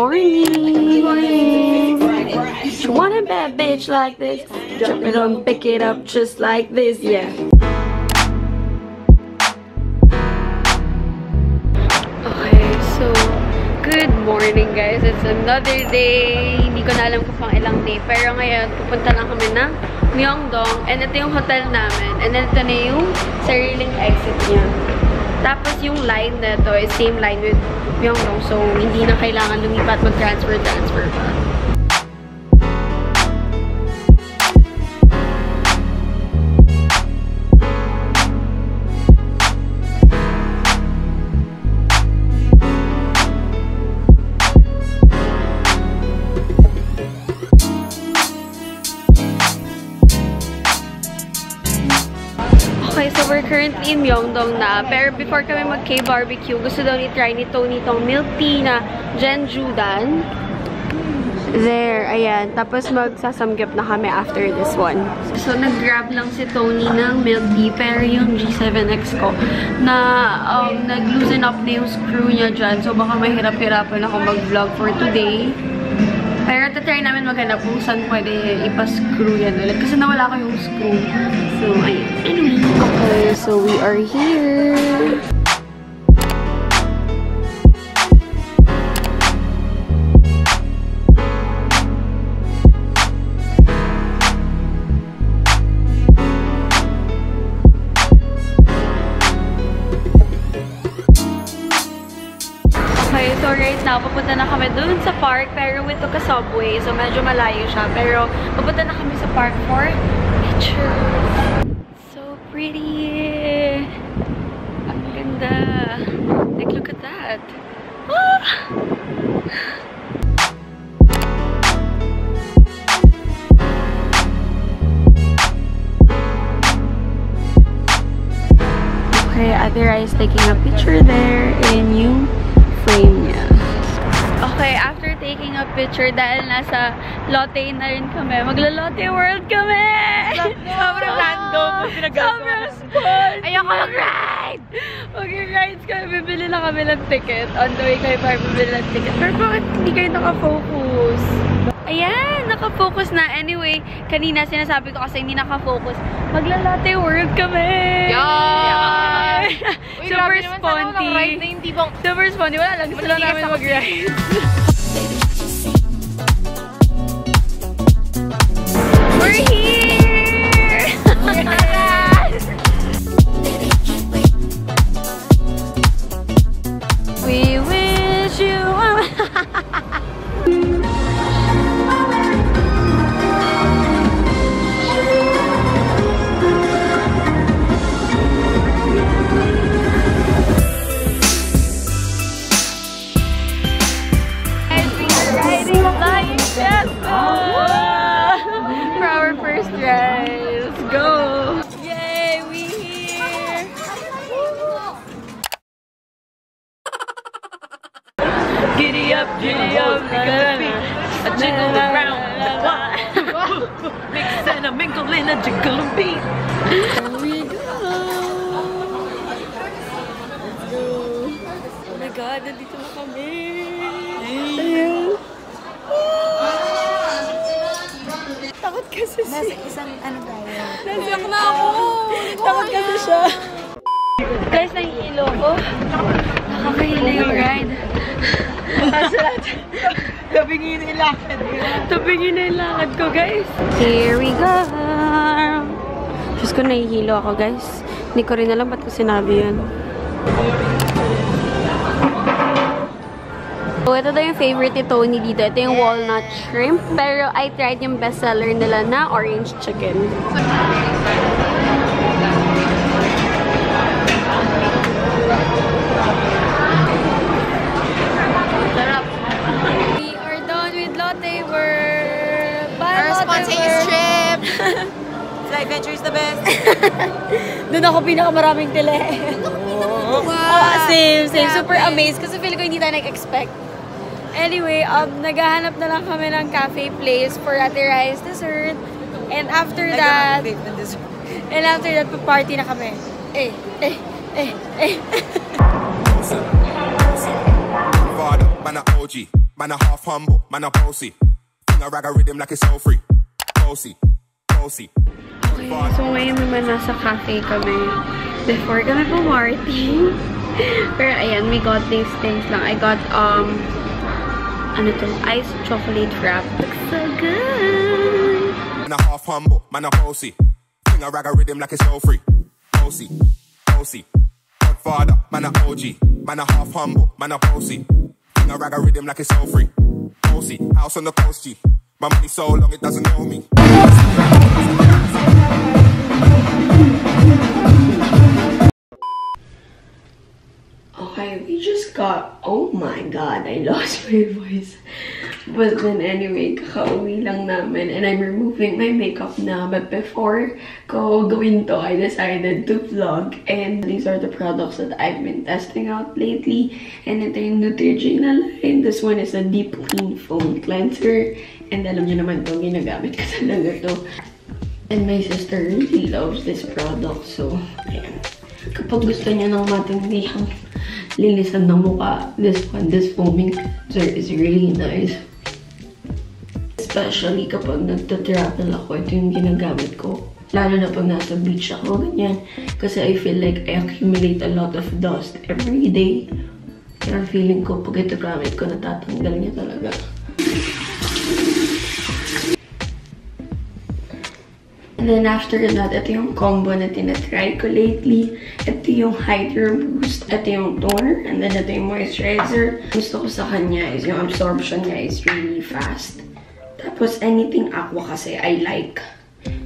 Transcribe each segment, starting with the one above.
Good morning. You want a bad bitch like this? Drop it on, pick it up just like this, yeah. Okay, so good morning guys. It's another day. Hindi ko na alam kung pang ilang day. Pero ngayon, pupunta lang kami ng Myeongdong. And ito yung hotel namin. And ito na yung sariling exit niya. Tapos yung line na to is same line with Myeongdong. So, hindi na kailangan lumipat mag-transfer-transfer pa. We're currently in Myeongdong na. Pero before kami mag K-barbecue, gusto daw ni try ni Tony tong milk tea na Jenjudan. There, ayan. Tapos magsasamgyap na kami after this one. So, nag-grab lang si Tony ng milk tea. Pero yung G7X ko, na um, nag-loosen up na yung screw niya dyan. So, baka mahirap-hirapan ako mag-vlog for today. Pero tatry namin maghanap kung saan pwede ipa-screw yan ulit. Kasi nawala ko yung screw. So, ayun. Anyway. Okay, so we are here. Now, papunta na kami dun sa park, pero we took a subway, so medyo malayo siya. Pero, papunta na kami sa park for picture. So pretty! Ang ganda! Like, look at that! Ah! Okay, Ate is taking a picture there in yung frame niya. Okay, after taking a picture, dahil nasa Lotte na rin kami, magla-Lotte World kami! Sobrang random Sobrang spoiled! Ayoko mag-ride! Mag-rides kami, bibili lang kami ng ticket. On the way kayo para bibili ng ticket. Pero bakit hindi kayo nakafocus? Ayan, nakafocus na. Anyway, kanina sinasabi ko kasi hindi nakafocus. Magla-Lotte World kami! Yan! Uy, Super grabe naman, sana walang sponty. ride na hindi bang... Super sponty. Wala lang. Gusto lang namin mag-ride. jiggle around the clock. Mix and a mingle in a jiggle and beat. Here we go! Let's go! Oh my God, nandito na kami! Ayun! Takot kasi siya. Nasa isang ano tayo. Nasiyak na ako! Takot kasi siya. Guys, nahihilo ko. Nakakahilo yung ride. Gabingin nila. Tabingin na yung lakad ko, guys. Here we go! Diyos ko, nahihilo ako, guys. Hindi ko rin alam ba't ko sinabi yun. So, ito daw yung favorite ni Tony dito. Ito yung walnut shrimp. Pero I tried yung bestseller nila na orange chicken. Bye, spontaneous trip. Fly Adventure is the best. Doon ako pinakamaraming tele. Wow. Ah, same, same. Super Grabe. amazed kasi feel ko hindi tayo nag-expect. Anyway, um, naghahanap na lang kami ng cafe place for Ate Rice dessert. And after that, and after that, pa-party na kami. Eh, eh, eh, eh. Vada, man, I OG OG. Man, a half humble, man, a bossy. Thing a rag a rhythm like it's so free. Bossy, bossy. Okay, so ngayon naman nasa cafe kami. Before kami pumarty. Pero ayan, we got these things lang. I got, um, ano to? Iced chocolate wrap. Looks so good! Man, a half humble, man, a bossy. Thing a rag a rhythm like it's so free. Bossy, bossy. Godfather, man, a OG. Man, a half humble, man, a bossy. Thing a rag a rhythm like it's so free. Bossy, house on the coast, G. My money so long it doesn't know me. Okay, we just got... Oh my God, I lost my voice. But then anyway, kakauwi lang namin and I'm removing my makeup now. But before ko gawin to, I decided to vlog. And these are the products that I've been testing out lately. And ito yung Neutrogena line. This one is a Deep Clean Foam Cleanser. And alam niyo naman to, ginagamit ko talaga to. And my sister really loves this product. So, ayan. Kapag gusto niya ng matindihang linisan ng mukha, this one, this foaming cleanser is really nice. Especially kapag nagta-travel ako, ito yung ginagamit ko. Lalo na pag nasa beach ako, ganyan. Kasi I feel like I accumulate a lot of dust every day. Kaya feeling ko, pag ito gamit ko, natatanggal niya talaga. And then after that, ito yung combo na tinatry ko lately. Ito yung Hydro Boost. Ito yung toner. And then ito yung moisturizer. Gusto ko sa kanya is yung absorption niya is really fast. Tapos anything aqua kasi I like.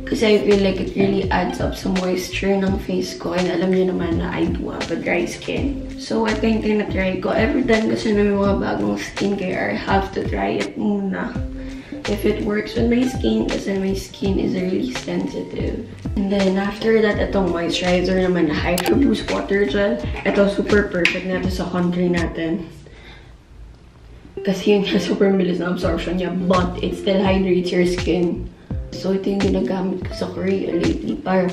Kasi I feel like it really adds up sa moisture ng face ko. And alam niyo naman na I do have a dry skin. So ito yung tinatry ko. Every time kasi na may mga bagong skincare, I have to try it muna if it works on my skin kasi my skin is really sensitive. And then after that, itong moisturizer naman na Hydro Boost Water Gel. Ito super perfect na sa country natin. Kasi yun nga super bilis na absorption niya but it still hydrates your skin. So ito yung ginagamit ko sa Korea lately para,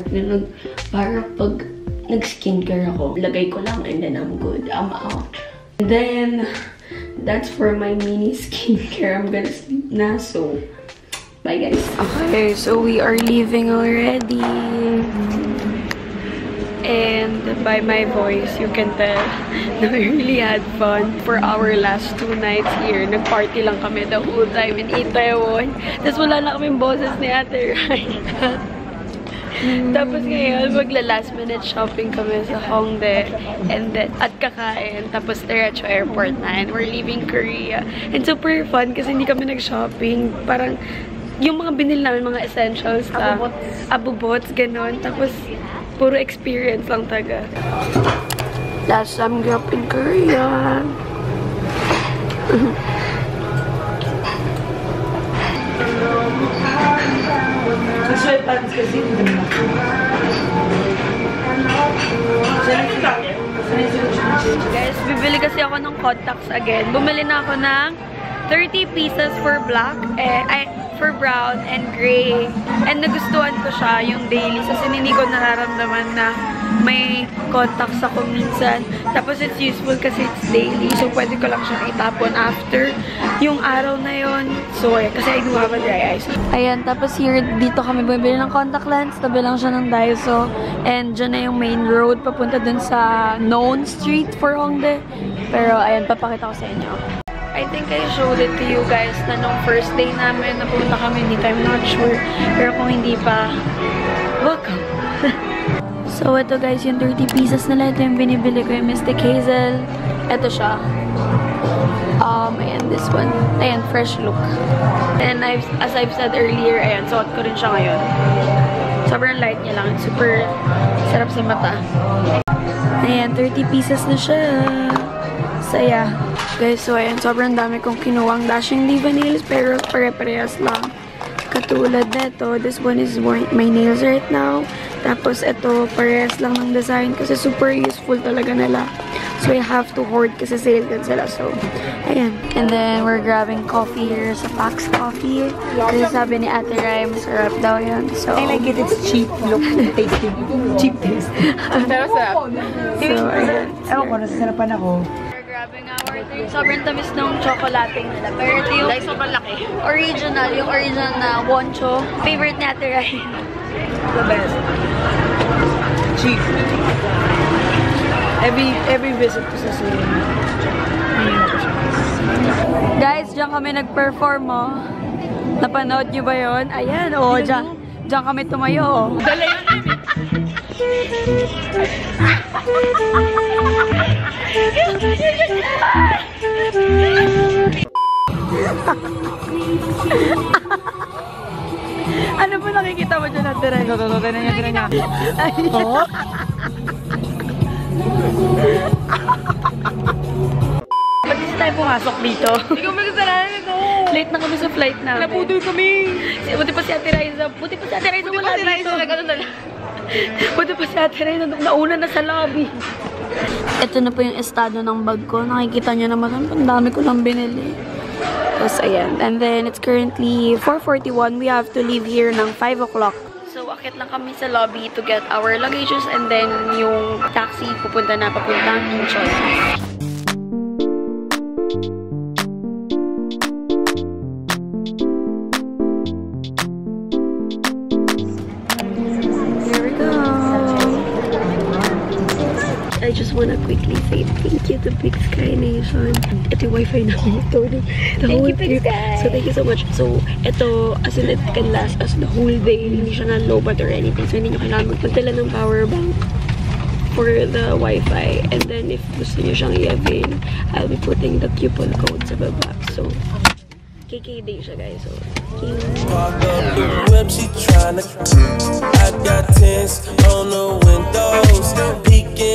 para pag nag-skincare ako, lagay ko lang and then I'm good. I'm out. And then, that's for my mini skincare. I'm gonna sleep na, so bye guys. Okay, so we are leaving already. And by my voice, you can tell na we really had fun for our last two nights here. Nag-party lang kami the whole time in Itaewon. Tapos wala na kaming boses ni Ate Ryan. Tapos ngayon, magla-last minute shopping kami sa Hongdae and then, at kakain. Tapos diretso airport na and we're leaving Korea. And super fun kasi hindi kami nag-shopping. Parang yung mga binili namin, mga essentials lang. Abubots. Abubots, ganun. Tapos puro experience lang taga. Last time gap in Korea. Sweatpants kasi hindi na. Guys, bibili kasi ako ng contacts again. Bumili na ako ng 30 pieces for black, eh, ay, for brown and gray. And nagustuhan ko siya, yung daily. Kasi hindi ko nararamdaman na may contacts ako minsan. Tapos it's useful kasi it's daily. So pwede ko lang siya itapon after yung araw na yon So ayan, kasi I do have a dry eyes. Ayan, tapos here, dito kami bumibili ng contact lens. Tabi lang siya ng Daiso. And dyan na yung main road papunta dun sa known street for Hongdae. Pero ayan, papakita ko sa inyo. I think I showed it to you guys na nung first day namin napunta kami dito. I'm not sure. Pero kung hindi pa, welcome. So, ito guys, yung 30 pieces nila. Ito yung binibili ko yung Mystic Hazel. Ito siya. Um, ayan, this one. Ayan, fresh look. And I've, as I've said earlier, ayan, suot ko rin siya ngayon. Sobrang light niya lang. Super sarap sa mata. Ayan, 30 pieces na siya. Saya. Guys, so ayan, sobrang dami kong kinuwang dashing diva nails, pero pare-parehas lang. Katulad nito, this one is my nails right now. Tapos ito, parehas lang ng design kasi super useful talaga nila. So I have to hoard kasi sale din sila. So, ayan. And then, we're grabbing coffee here sa Pax Coffee. Kasi sabi ni Ate Rai, masarap daw yan. So, I like it. It's cheap look. Tasty. cheap taste. Pero sarap. So, ayan. Ewan ko, nasasarapan ako. Grabe nga order. Sobrang tamis ng chocolate nila. Pero ito yung Dahil sobrang laki. original, yung original na woncho. Favorite ni Ate Ryan. The best. Cheap. Every every visit ko sa Sweden. Guys, diyan kami nag-perform, oh. Napanood niyo ba yon? Ayan, oh, diyan. Diyan kami tumayo, oh. Dala yun Ano ba nakikita mo dyan, Ate Ryan? Ito, ito, ito, tinan niya, tinan niya. Oo. Ba't hindi tayo pumasok dito? Hindi ko magkasalanan ito. Late na kami sa flight namin. Napudol kami. Si- Buti pa si Ate Raiza. Buti pa si Ate Raiza wala dito. Ganun na lang. Buti pa si Ate Raiza nauna na sa lobby. Ito na po yung estado ng bag ko. Nakikita niyo naman, ang dami ko lang binili. Tapos, ayan. And then, it's currently 4.41. We have to leave here ng 5 o'clock. So, akit lang kami sa lobby to get our luggages and then yung taxi pupunta na papuntang Incheon. wanna quickly say thank you to Big Sky Nation. Ito yung wifi namin. Ito din. Thank you, Big Sky. So, thank you so much. So, ito, as in, it can last us the whole day. Hindi siya na low bat or anything. So, hindi nyo kailangan magpagdala ng power bank for the Wi-Fi. And then, if gusto nyo siyang i-avail, I'll be putting the coupon code sa baba. So, KK day siya, guys. So, thank you.